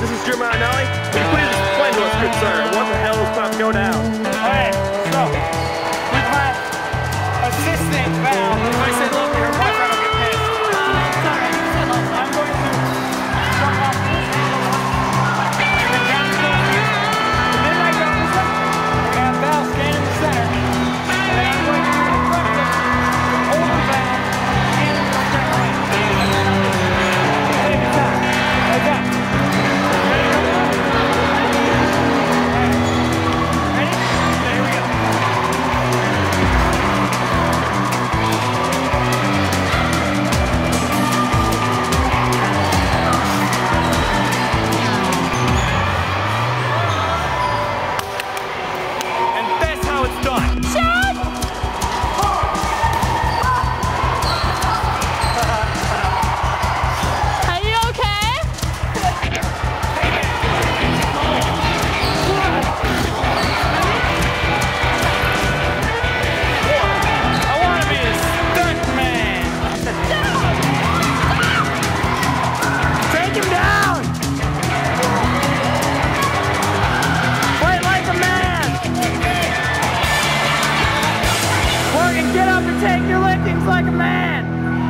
This is Drew Marinelli. Please explain to us, good sir, what the hell is about to go down? Up and take your lickings like a man.